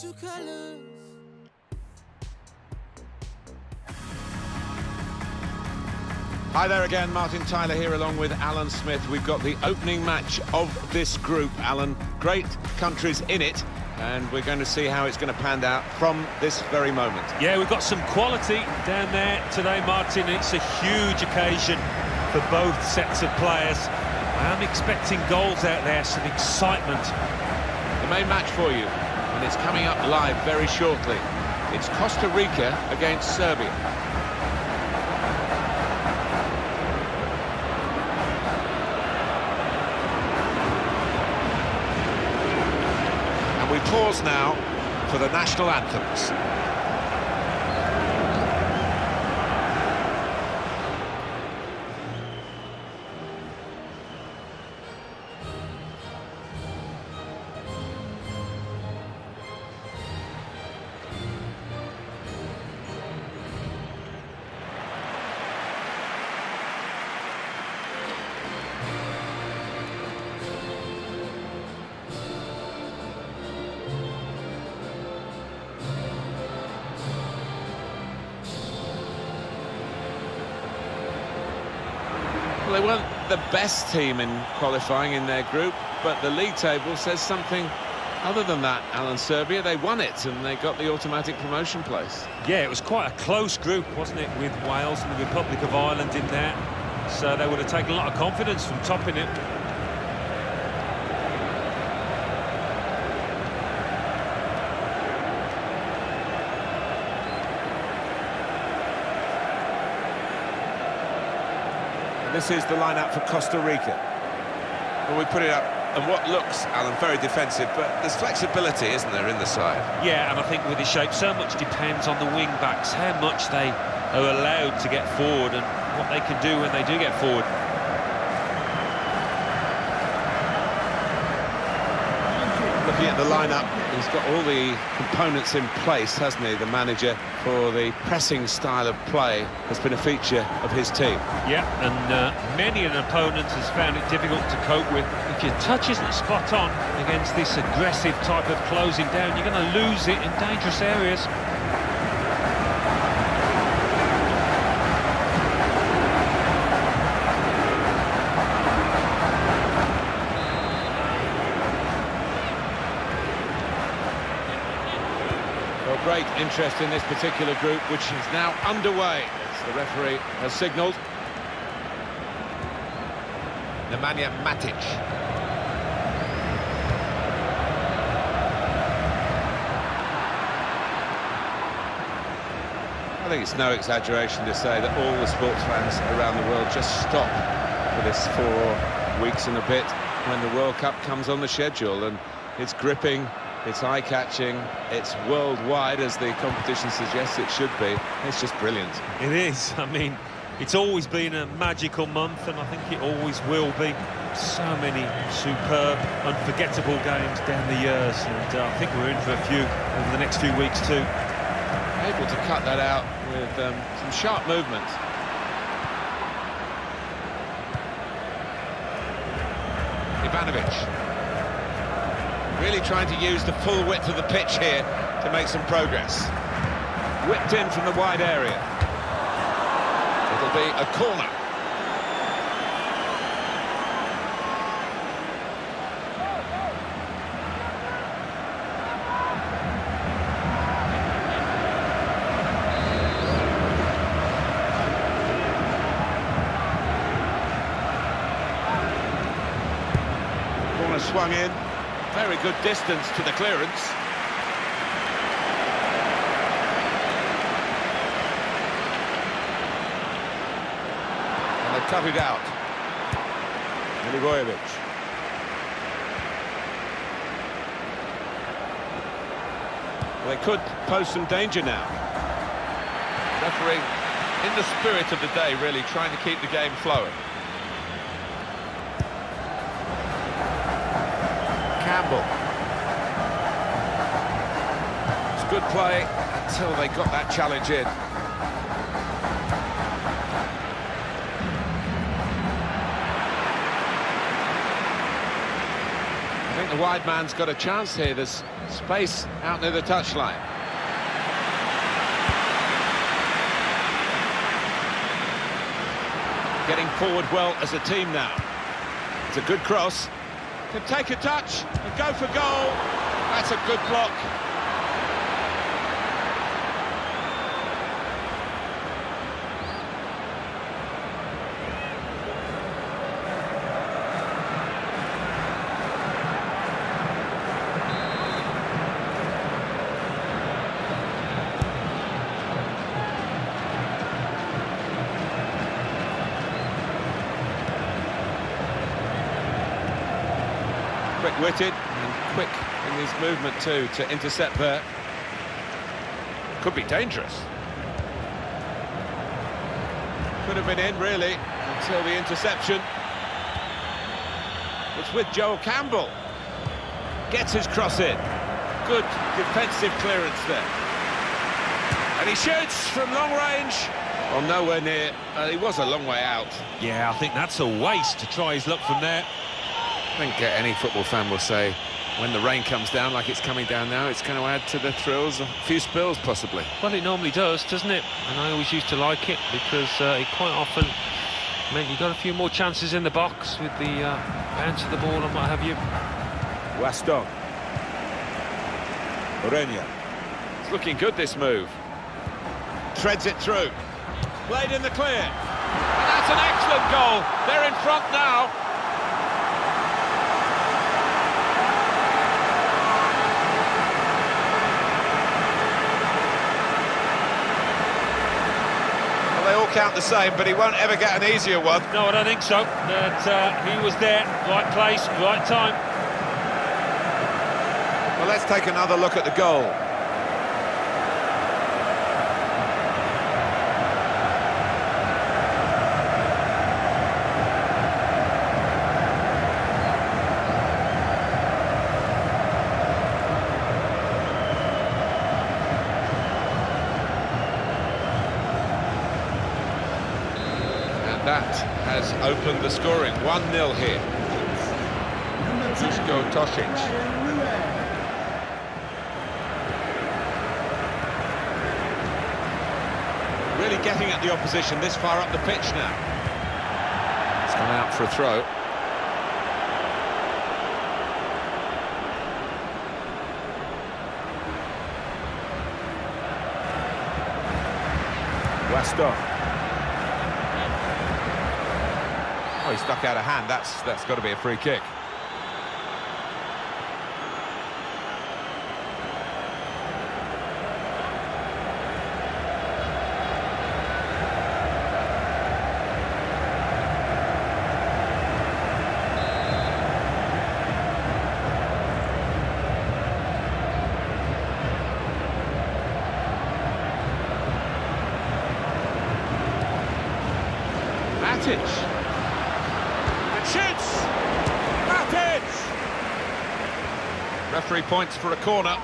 true colors. Hi there again, Martin Tyler here along with Alan Smith. We've got the opening match of this group, Alan. Great countries in it, and we're going to see how it's going to pan out from this very moment. Yeah, we've got some quality down there today, Martin. It's a huge occasion for both sets of players. I am expecting goals out there, some excitement. The main match for you, and it's coming up live very shortly. It's Costa Rica against Serbia. And we pause now for the national anthems. Best team in qualifying in their group, but the league table says something other than that, Alan. Serbia, they won it and they got the automatic promotion place. Yeah, it was quite a close group, wasn't it, with Wales and the Republic of Ireland in there. So they would have taken a lot of confidence from topping it. This is the lineup for Costa Rica. Well, we put it up, and what looks, Alan, very defensive, but there's flexibility, isn't there, in the side? Yeah, and I think with the shape, so much depends on the wing-backs, how much they are allowed to get forward and what they can do when they do get forward. Looking at the lineup, he's got all the components in place, hasn't he, the manager, for the pressing style of play has been a feature of his team. Yeah, and uh, many an opponent has found it difficult to cope with. If your touch isn't spot on against this aggressive type of closing down, you're going to lose it in dangerous areas. Well, great interest in this particular group, which is now underway, as the referee has signalled. Nemanja Matic. I think it's no exaggeration to say that all the sports fans around the world just stop for this four weeks and a bit when the World Cup comes on the schedule and it's gripping, it's eye-catching, it's worldwide as the competition suggests it should be. It's just brilliant. It is. I mean, it's always been a magical month, and I think it always will be. So many superb, unforgettable games down the years, and uh, I think we're in for a few over the next few weeks too. Able to cut that out with um, some sharp movement. Ivanovic. Really trying to use the full width of the pitch here to make some progress. Whipped in from the wide area. It'll be a corner. Swung in. Good distance to the clearance. And they cut it out. Milivojevic. They could pose some danger now. Referee, in the spirit of the day, really trying to keep the game flowing. Campbell. It's good play until they got that challenge in. I think the wide man's got a chance here. There's Space out near the touchline. Getting forward well as a team now. It's a good cross. Can take a touch go for goal. That's a good block. quick-witted his movement too to intercept there. Could be dangerous. Could have been in, really, until the interception. It's with Joel Campbell. Gets his cross in. Good defensive clearance there. And he shoots from long range. Well, nowhere near. Uh, he was a long way out. Yeah, I think that's a waste to try his luck from there. I think uh, any football fan will say when the rain comes down like it's coming down now, it's going to add to the thrills, a few spills possibly. Well, it normally does, doesn't it? And I always used to like it because uh, it quite often meant you got a few more chances in the box with the uh, bounce of the ball and what have you. Waston. Ureña. It's looking good, this move. Treads it through. Played in the clear. And that's an excellent goal. They're in front now. Count the same, but he won't ever get an easier one. No, I don't think so. That uh, he was there, right place, right time. Well, let's take another look at the goal. that has opened the scoring. 1-0 here. Dusko Tosic. Really getting at the opposition this far up the pitch now. It's gone out for a throw. Waston. Oh, he stuck out a hand. That's that's got to be a free kick. Matic. Referee points for a corner.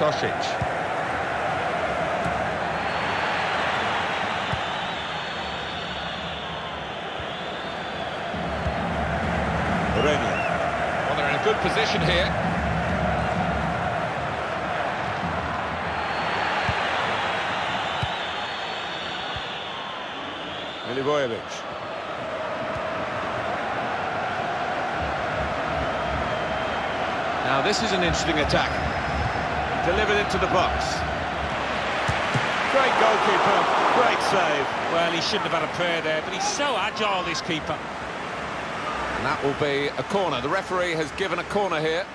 Dusko Tosic. Well, they're in a good position here. Milivojevic. Now this is an interesting attack. Delivered into the box. Great goalkeeper, great save. Well, he shouldn't have had a prayer there, but he's so agile, this keeper. And that will be a corner. The referee has given a corner here.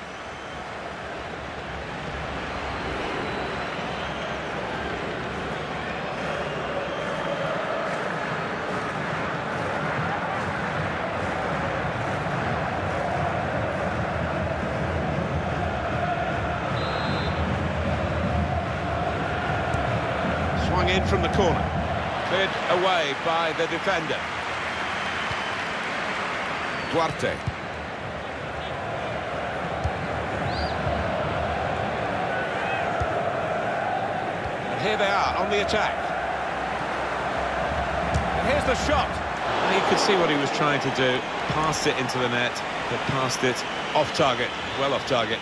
Swung in from the corner. Cleared away by the defender. Duarte. And here they are on the attack. And here's the shot. And you could see what he was trying to do. Passed it into the net, but passed it off target, well off target.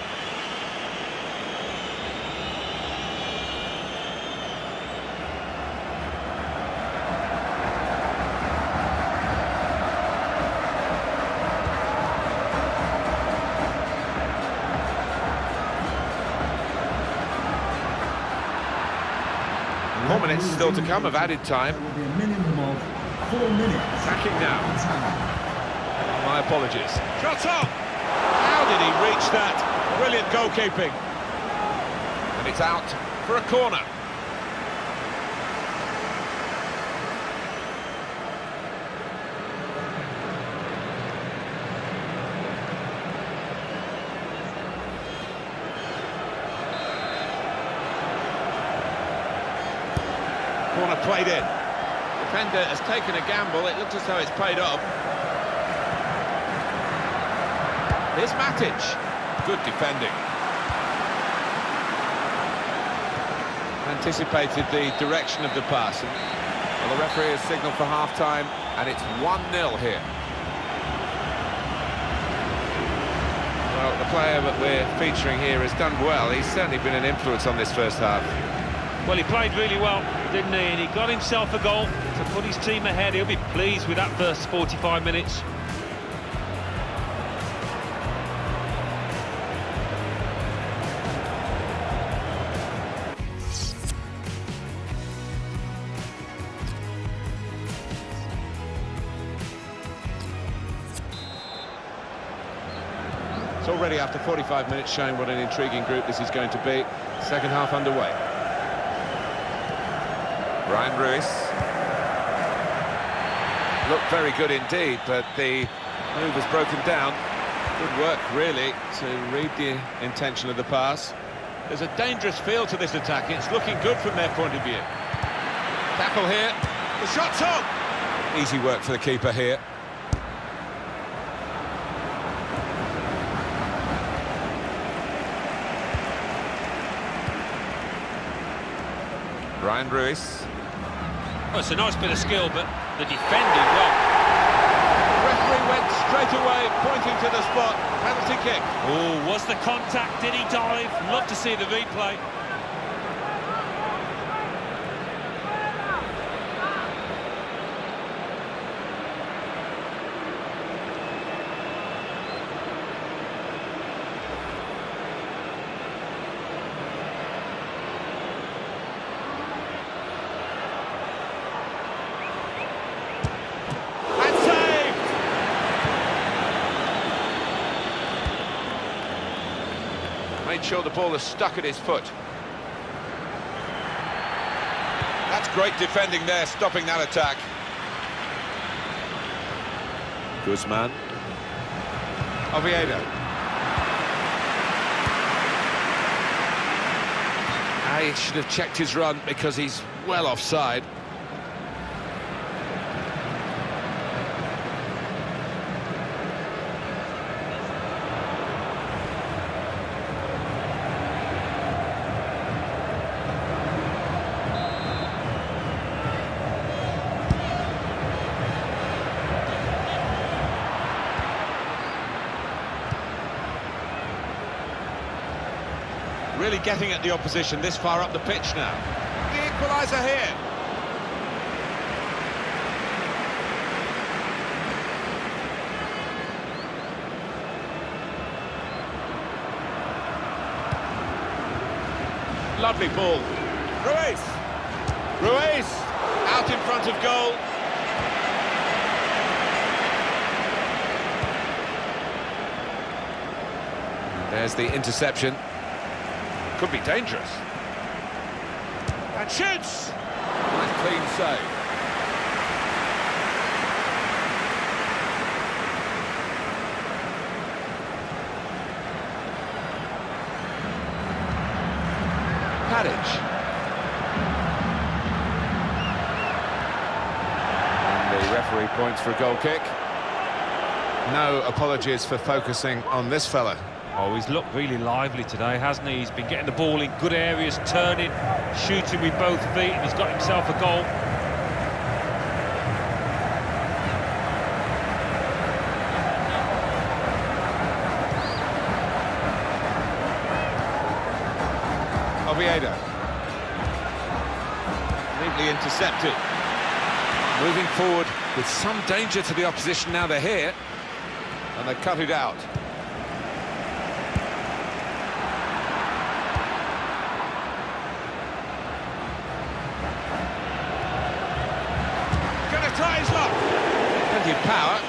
Minutes still to come of added time. There will be a minimum of four minutes. Attacking now. My apologies. Shot up! How did he reach that? Brilliant goalkeeping. And it's out for a corner. Corner played in. Defender has taken a gamble. It looks as though it's paid off. Here's Matic. Good defending. Anticipated the direction of the pass. Well, the referee has signalled for half-time, and it's 1-0 here. Well, the player that we're featuring here has done well. He's certainly been an influence on this first half. Well, he played really well, didn't he? And he got himself a goal to put his team ahead. He'll be pleased with that first 45 minutes. It's already after 45 minutes showing what an intriguing group this is going to be. Second half underway. Bryan Ruiz. Looked very good indeed, but the move was broken down. Good work, really, to read the intention of the pass. There's a dangerous feel to this attack. It's looking good from their point of view. Tackle here. The shot's on! Easy work for the keeper here. Bryan Ruiz. Well, it's a nice bit of skill, but the defending, well, Referee went straight away, pointing to the spot. Penalty kick. oh, was the contact? Did he dive? Love to see the replay. And saved! Made sure the ball is stuck at his foot. That's great defending there, stopping that attack. Guzman. Oviedo. Ah, I should have checked his run because he's well offside. Really getting at the opposition this far up the pitch now. The equaliser here. Lovely ball. Ruiz. Ruiz out in front of goal. There's the interception could be dangerous. And shoots! Nice clean save. Tadic. And the referee points for a goal kick. No apologies for focusing on this fella. Oh, he's looked really lively today, hasn't he? He's been getting the ball in good areas, turning, shooting with both feet, and he's got himself a goal. Oviedo. Neatly intercepted. Moving forward with some danger to the opposition now they're here. And they cut it out. Gonna try his luck. Plenty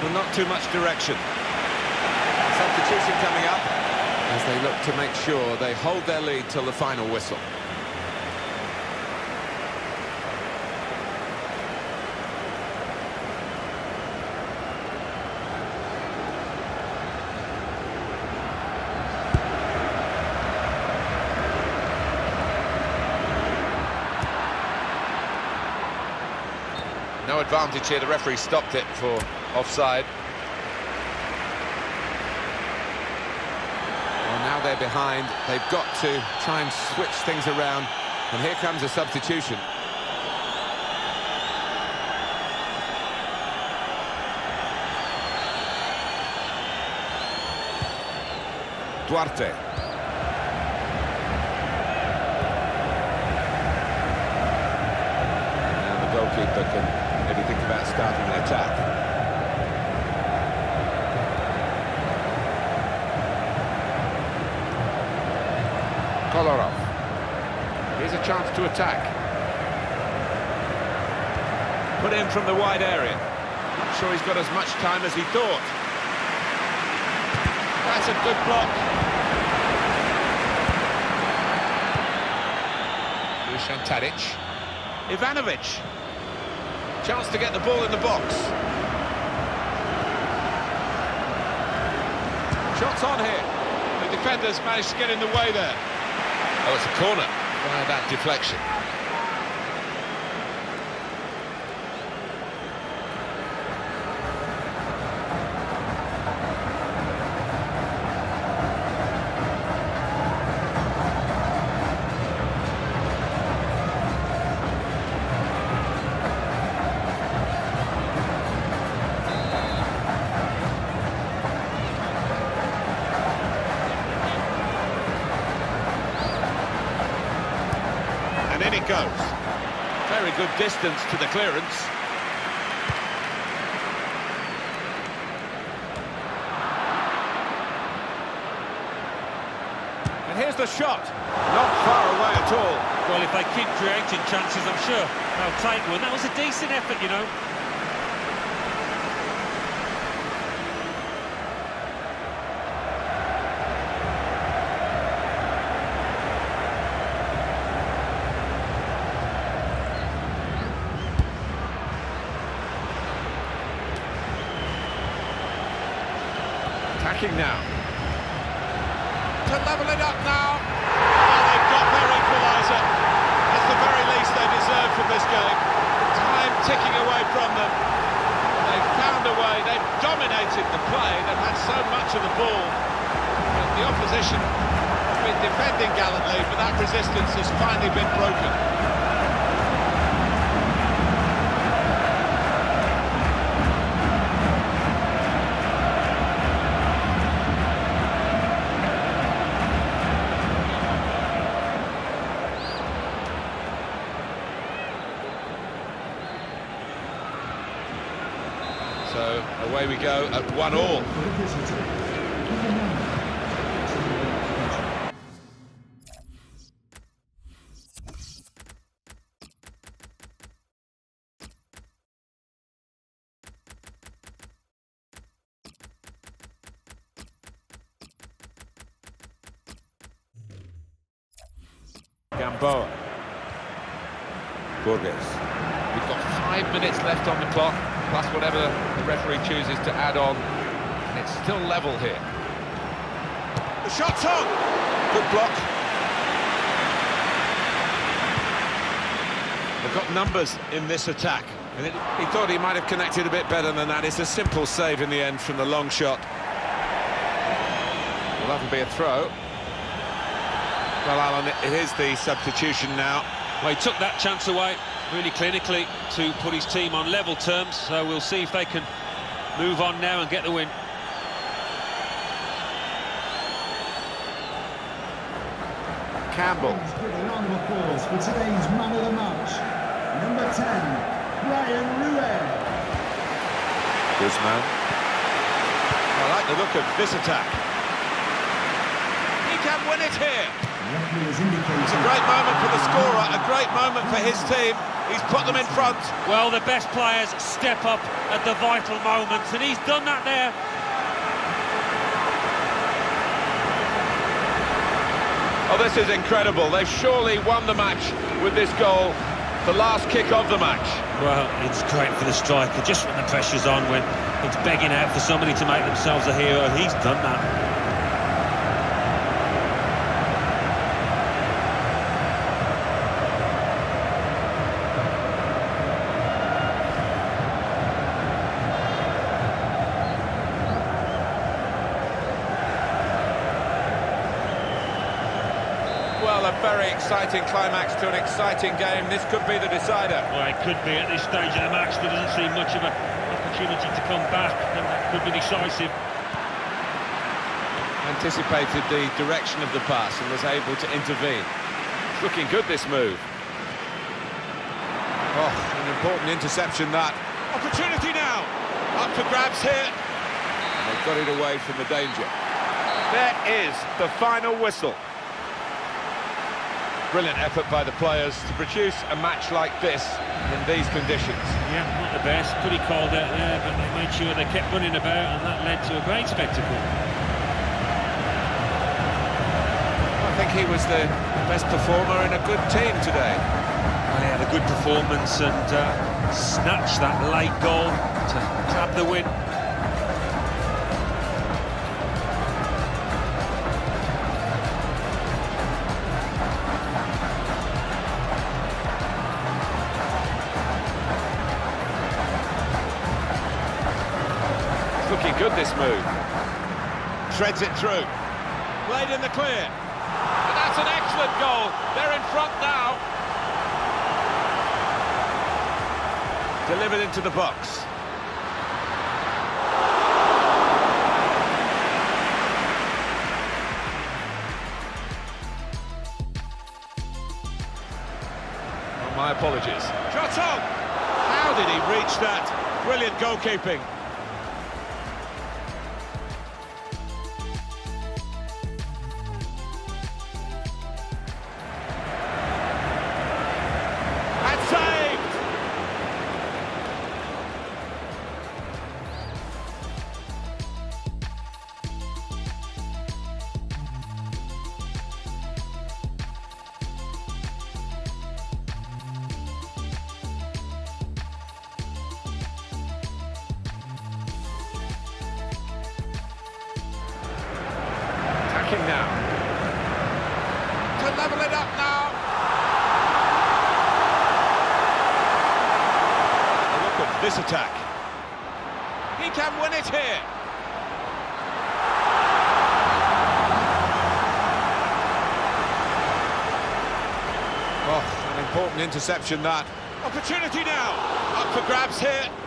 but not too much direction. Substitution coming up as they look to make sure they hold their lead till the final whistle. Advantage here, the referee stopped it for offside. Well, now they're behind. They've got to try and switch things around. And here comes a substitution. Duarte. Starting an attack. Kolarov. Here's a chance to attack. Put in from the wide area. Not sure he's got as much time as he thought. That's a good block. Dusan Tadic. Ivanovic. Chance to get the ball in the box. Shots on here. The defenders managed to get in the way there. Oh, it's a corner by that deflection. Distance to the clearance. And here's the shot. Not far away at all. Well, if they keep creating chances, I'm sure they'll take one. That was a decent effort, you know. Away we go at one all. For the visitor, number nine, Gamboa. Borges. We've got five minutes left on the clock, plus whatever the referee chooses to add on. And it's still level here. The shot's on! Good block. They've got numbers in this attack. And it, he thought he might have connected a bit better than that. It's a simple save in the end from the long shot. Will that'll be a throw? Well, Alan, it is the substitution now. Well, he took that chance away really clinically to put his team on level terms, so we'll see if they can move on now and get the win. Campbell. Give a round of applause for today's man of the match, number 10, Bryan Ruiz. Guzman. I like the look of this attack. He can win it here. The referee has indicated It's a great moment for the scorer, a great moment for his team. He's put them in front. Well, the best players step up at the vital moments, and he's done that there. Oh, this is incredible. They've surely won the match with this goal, the last kick of the match. Well, it's great for the striker, just when the pressure's on, when it's begging out for somebody to make themselves a hero. He's done that. Well, a very exciting climax to an exciting game. This could be the decider. Well, it could be at this stage of the match. There doesn't seem much of an opportunity to come back, and that could be decisive. Anticipated the direction of the pass and was able to intervene. It's looking good, this move. Oh, an important interception, that. Opportunity now. Up for grabs here. They've got it away from the danger. There is the final whistle. Brilliant effort by the players to produce a match like this in these conditions. Yeah, not the best. Pretty cold out there, but they made sure they kept running about, and that led to a great spectacle. I think he was the best performer in a good team today. Well, he had a good performance and uh, snatched that late goal to grab the win. Good, this move. Treads it through. Played in the clear. And that's an excellent goal. They're in front now. Delivered into the box. My apologies. Shot on! How did he reach that? Brilliant goalkeeping. Attacking now. To level it up now. The look of this attack. He can win it here. Oh, an important interception that. Opportunity now. Up for grabs here.